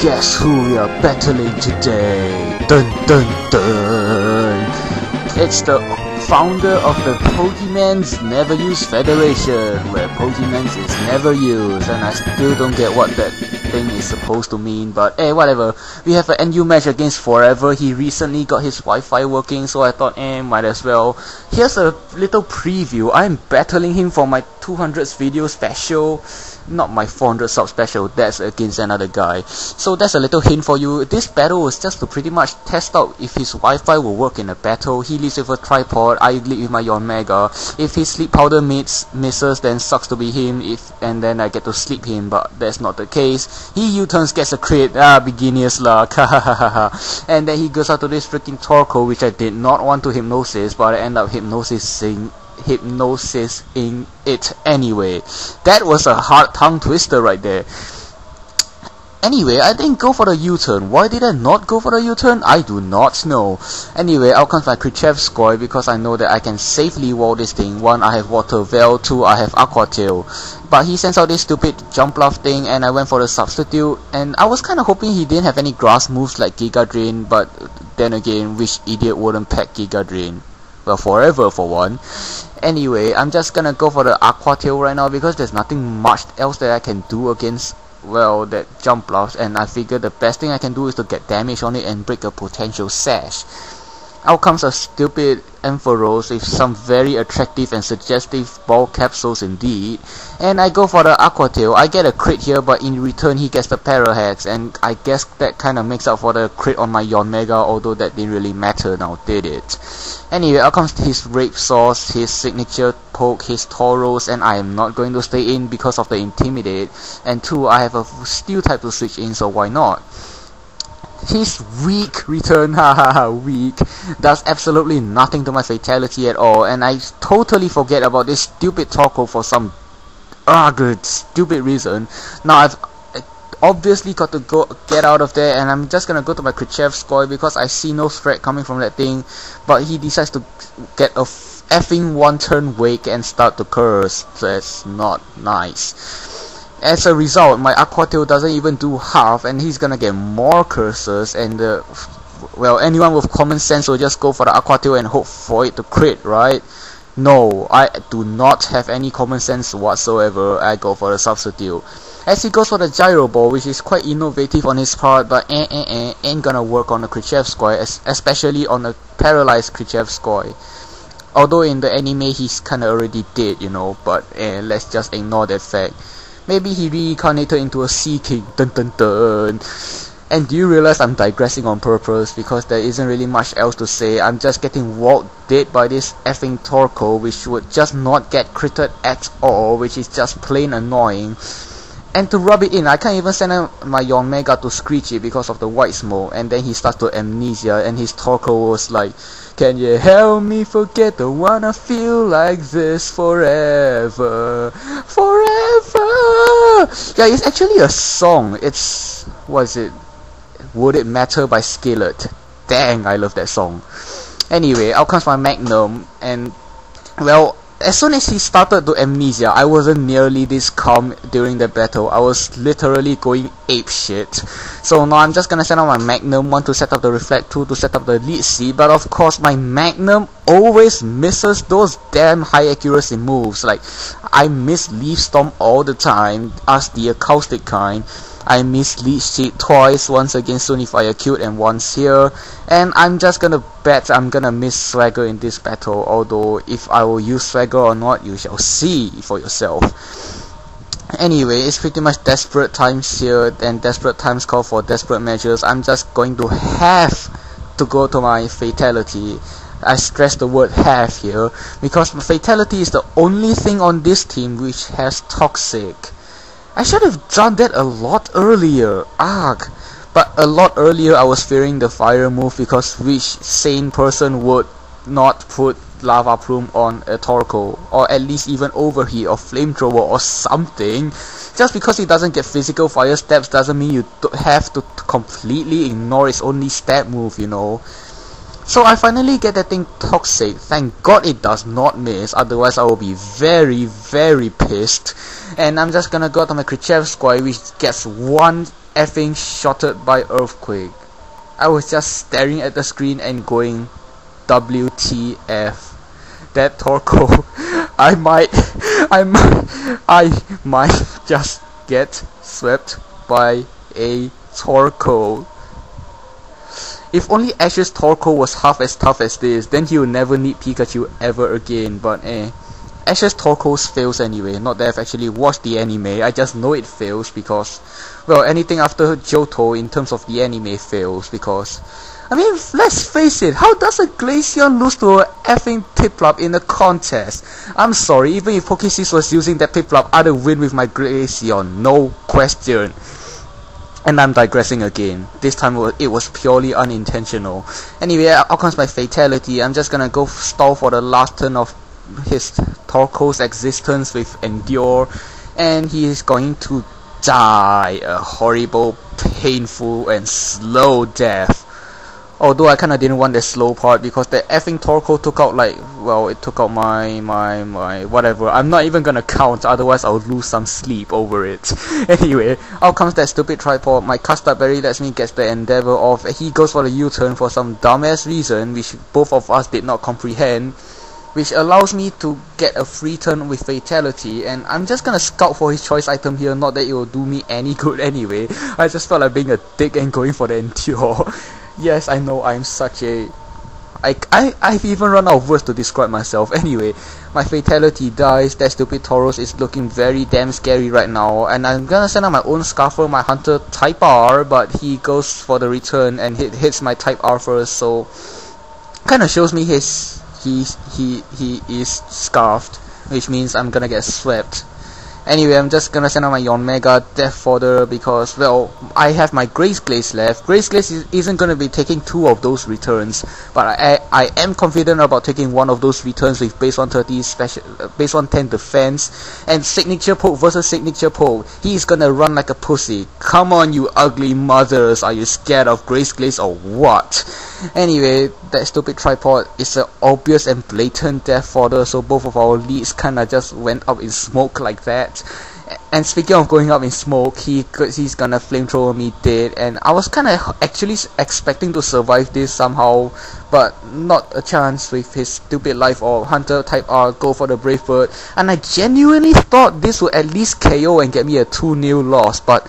guess who we are battling today? Dun dun dun! It's the founder of the Pokemans Never Use Federation, where Pokemans is never used, and I still don't get what that is supposed to mean, but eh, whatever. We have an NU match against Forever. He recently got his Wi-Fi working, so I thought, eh, might as well. Here's a little preview. I'm battling him for my 200th video special not my 400 sub special, that's against another guy. So that's a little hint for you. This battle was just to pretty much test out if his Wi-Fi will work in a battle. He leads with a tripod, I lead with my Yanmega. If his sleep powder meets, misses, then sucks to be him, if and then I get to sleep him, but that's not the case. He U-turns, gets a crit, ah, beginner's luck, and then he goes out to this freaking Torkoal, which I did not want to hypnosis, but I end up hypnosising hypnosis in it anyway. That was a hard tongue twister right there. Anyway, I didn't go for the U-turn. Why did I not go for the U-turn? I do not know. Anyway, out comes my Krichevskoy because I know that I can safely wall this thing. One, I have Water Veil. Two, I have Aqua Tail. But he sends out this stupid Jumpluff thing and I went for the substitute. And I was kind of hoping he didn't have any grass moves like Giga Drain. But then again, which idiot wouldn't pack Giga Drain? Well, forever for one. Anyway, I'm just gonna go for the Aqua Tail right now because there's nothing much else that I can do against well that Jumpluff and I figure the best thing I can do is to get damage on it and break a potential sash. Out comes a stupid Ampharos with some very attractive and suggestive ball capsules indeed. And I go for the Aqua Tail. I get a crit here but in return he gets the Parahex and I guess that kinda makes up for the crit on my Yanmega although that didn't really matter now did it. Anyway, out comes his Rape Sauce, his signature poke, his Tauros, and I am not going to stay in because of the Intimidate. And two, I have a Steel type to switch in, so why not? His weak return, haha, weak, does absolutely nothing to my fatality at all, and I totally forget about this stupid Torkoal for some ah good stupid reason. Now I've obviously got to go get out of there and I'm just gonna go to my Krichevskoy because I see no threat coming from that thing. But he decides to get a effing one turn wake and start to curse. That's not nice as a result my Aqua doesn't even do half and he's gonna get more curses and uh, well anyone with common sense will just go for the Aqua and hope for it to crit right no I do not have any common sense whatsoever I go for the substitute as he goes for the gyro ball, which is quite innovative on his part, but eh, eh, eh, ain't gonna work on the Krichevskoy, especially on a paralyzed Krichevskoy. Although in the anime he's kinda already dead, you know, but eh, let's just ignore that fact. Maybe he reincarnated into a Sea King, dun dun dun. And do you realize I'm digressing on purpose because there isn't really much else to say. I'm just getting walled dead by this effing Torkoal which would just not get critted at all, which is just plain annoying. And to rub it in, I can't even send my Yanmega to Screech it because of the white smoke. And then he starts to amnesia and his Torkoal was like, Can you help me forget the one I feel like this forever? Forever! Yeah, it's actually a song. It's, what is it? Would It Matter by Skillet. Dang, I love that song. Anyway, out comes my Meganium and, well, as soon as he started to amnesia, I wasn't nearly this calm during the battle. I was literally going ape shit. So now I'm just gonna send out my Meganium, one to set up the Reflect, two to set up the Leech Seed, but of course my Meganium always misses those damn high accuracy moves. Like, I miss Leaf Storm all the time, as the acoustic kind. I Leech Seed twice, once against Sonifier Cute and once here. And I'm just gonna bet I'm gonna miss Swagger in this battle, although if I will use Swagger or not, you shall see for yourself. Anyway, it's pretty much desperate times here, and desperate times call for desperate measures. I'm just going to have to go to my fatality. I stress the word have here, because fatality is the only thing on this team which has toxic. I should have done that a lot earlier. Arg. But a lot earlier I was fearing the fire move because which sane person would not put lava plume on a Torkoal or at least even overheat or flamethrower or something just because it doesn't get physical fire STABs doesn't mean you have to completely ignore its only STAB move you know so I finally get that thing toxic. Thank God it does not miss, otherwise I will be very, very pissed. And I'm just gonna go to my Krichevskoy, which gets one effing shotted by earthquake. I was just staring at the screen and going, WTF. That Torkoal, I might, I might, I might just get swept by a Torkoal. If only Ash's Torkoal was half as tough as this, then he would never need Pikachu ever again, but eh. Ash's Torkoals fails anyway, not that I've actually watched the anime, I just know it fails because, well, anything after Johto in terms of the anime fails because, I mean, let's face it, how does a Glaceon lose to a effing Piplup in a contest? I'm sorry, even if Pokésis was using that Piplup, I'd win with my Glaceon, no question. And I'm digressing again. This time it was purely unintentional. Anyway, out comes my fatality. I'm just gonna go stall for the last turn of his Torkoal's existence with Endure, and he is going to die a horrible, painful, and slow death. Although I kinda didn't want the slow part because the effing Torkoal took out like, well, it took out my, my, my, whatever. I'm not even gonna count, otherwise I'll lose some sleep over it. anyway, out comes that stupid tripod. My Custap berry lets me get the endeavor off. He goes for the U-turn for some dumbass reason, which both of us did not comprehend which allows me to get a free turn with fatality and I'm just gonna scout for his choice item here not that it will do me any good anyway I just felt like being a dick and going for the endure yes I know I'm such a I, I, I've even run out of words to describe myself. Anyway, my fatality dies, that stupid Tauros is looking very damn scary right now, and I'm gonna send out my own Scarfer, my Hunter Type R, but he goes for the return and hit, hits my Type R first, so kinda shows me his he's he he is scarfed, which means I'm gonna get swept. Anyway, I'm just gonna send out my Yanmega Death Fodder because, well, I have my Grace Glaze left. Grace Glaze isn't gonna be taking two of those returns, but I, I am confident about taking one of those returns with base 130 special, uh, base 110 defense, and signature poke versus signature poke. He's gonna run like a pussy. Come on, you ugly mothers, are you scared of Grace Glaze or what? Anyway, that stupid tripod is an obvious and blatant death fodder, so both of our leads kinda just went up in smoke like that. And speaking of going up in smoke, he he's gonna flamethrower me dead, and I was kinda actually expecting to survive this somehow, but not a chance with his stupid Life Orb Hunter type R go for the Brave Bird, and I genuinely thought this would at least KO and get me a 2-0 loss, but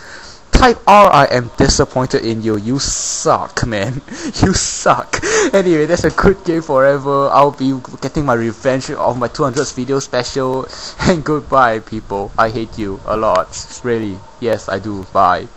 Type R, I am disappointed in you. You suck, man. You suck. Anyway, that's a good game forever. I'll be getting my revenge of my 200th video special. And goodbye, people. I hate you a lot. Really. Yes, I do. Bye.